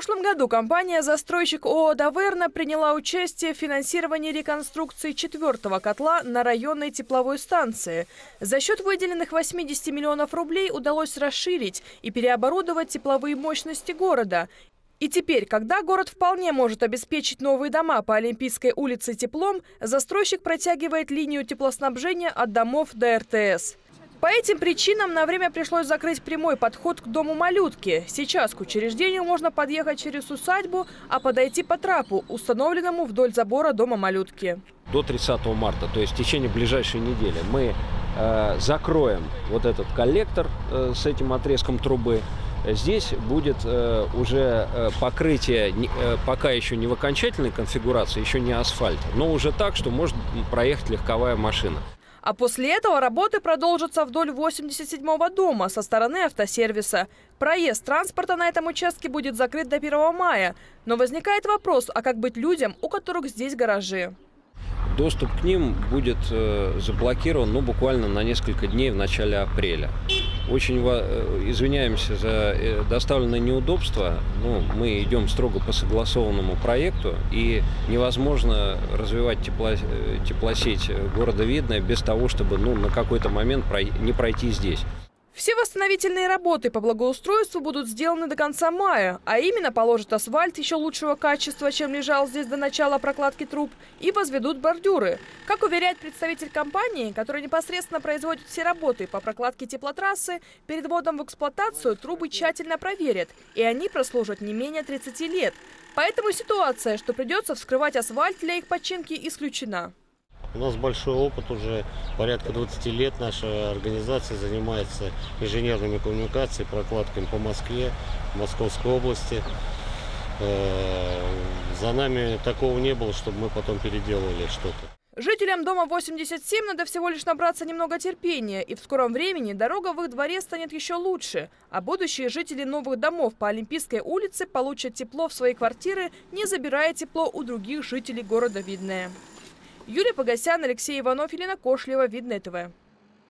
прошлом году компания-застройщик ООО «Даверна» приняла участие в финансировании реконструкции четвертого котла на районной тепловой станции. За счет выделенных 80 миллионов рублей удалось расширить и переоборудовать тепловые мощности города. И теперь, когда город вполне может обеспечить новые дома по Олимпийской улице теплом, застройщик протягивает линию теплоснабжения от домов до РТС. По этим причинам на время пришлось закрыть прямой подход к дому малютки. Сейчас к учреждению можно подъехать через усадьбу, а подойти по трапу, установленному вдоль забора дома малютки. До 30 марта, то есть в течение ближайшей недели, мы э, закроем вот этот коллектор э, с этим отрезком трубы. Здесь будет э, уже э, покрытие, э, пока еще не в окончательной конфигурации, еще не асфальт, но уже так, что может проехать легковая машина. А после этого работы продолжатся вдоль 87-го дома со стороны автосервиса. Проезд транспорта на этом участке будет закрыт до 1 мая. Но возникает вопрос, а как быть людям, у которых здесь гаражи? Доступ к ним будет э, заблокирован ну, буквально на несколько дней в начале апреля. Очень э, извиняемся за э, доставленное неудобство. Ну, мы идем строго по согласованному проекту, и невозможно развивать тепло, теплосеть города Видное без того, чтобы ну, на какой-то момент не пройти здесь. Все восстановительные работы по благоустройству будут сделаны до конца мая, а именно положат асфальт еще лучшего качества, чем лежал здесь до начала прокладки труб, и возведут бордюры. Как уверяет представитель компании, который непосредственно производит все работы по прокладке теплотрассы, перед вводом в эксплуатацию трубы тщательно проверят, и они прослужат не менее 30 лет. Поэтому ситуация, что придется вскрывать асфальт для их починки, исключена. У нас большой опыт уже, порядка 20 лет наша организация занимается инженерными коммуникациями, прокладками по Москве, Московской области. Э, за нами такого не было, чтобы мы потом переделывали что-то. Жителям дома 87 надо всего лишь набраться немного терпения, и в скором времени дорога в их дворе станет еще лучше. А будущие жители новых домов по Олимпийской улице получат тепло в свои квартиры, не забирая тепло у других жителей города Видное. Юлия Погосян, Алексей Иванов, Елена Кошлева, Видное ТВ.